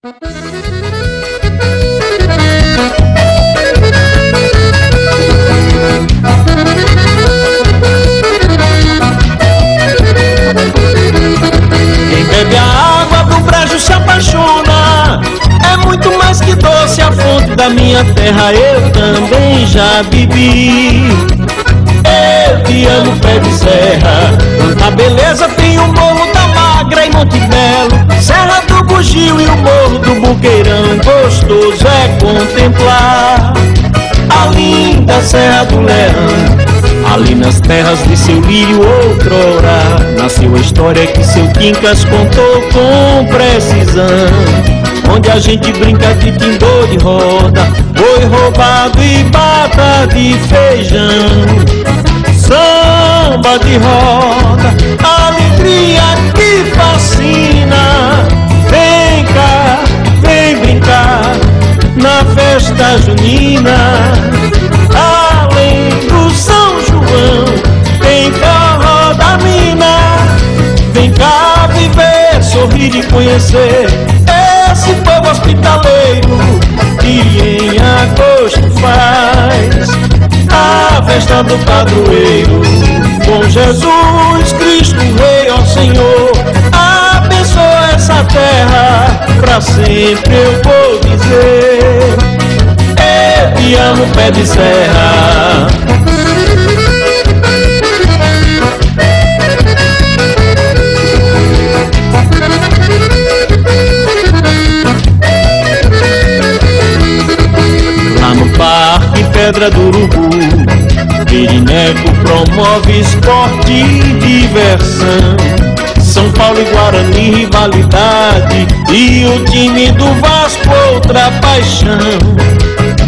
Quem bebe a água do brejo se apaixona. É muito mais que doce a fonte da minha terra. Eu também já bebi. Eu te amo, pé de serra. Quanta beleza tem o morro da Magra e Monte Belo. Serra do Bugio e o morro do Buqueirão. Gostoso é contemplar a linda Serra do Leão. Ali nas terras de seu lírio outrora Nasceu a história que seu Quincas contou com precisão Onde a gente brinca de tindor de roda Boi roubado e bata de feijão Samba de roda, junina Além do São João Tem forró da mina Vem cá viver, sorrir e conhecer Esse povo hospitaleiro Que em agosto faz A festa do padroeiro. Com Jesus Cristo Rei, ó Senhor Abençoa essa terra Pra sempre eu vou dizer pé de serra. Lá no Parque Pedra do Urubu Pirineco promove esporte e diversão. São Paulo e Guarani rivalidade E o time do Vasco outra paixão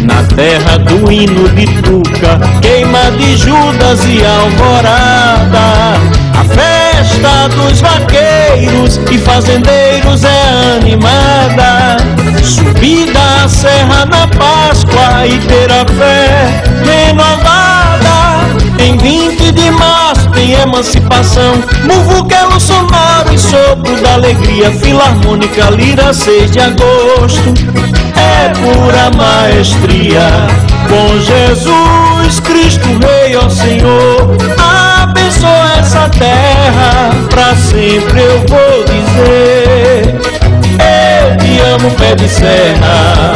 Na terra do hino de Tuca Queima de Judas e Alvorada. A festa dos vaqueiros e fazendeiros é animada. Subida a serra na Páscoa e ter a fé renovada. Em 20 de março tem emancipação. Muvuquelo sonoro e sopro da alegria. Filarmônica Lira 6 de agosto É pura maestria. Com Jesus Cristo Rei, ó Senhor Abençoa essa terra. Pra sempre eu vou dizer Eu te amo, pé de serra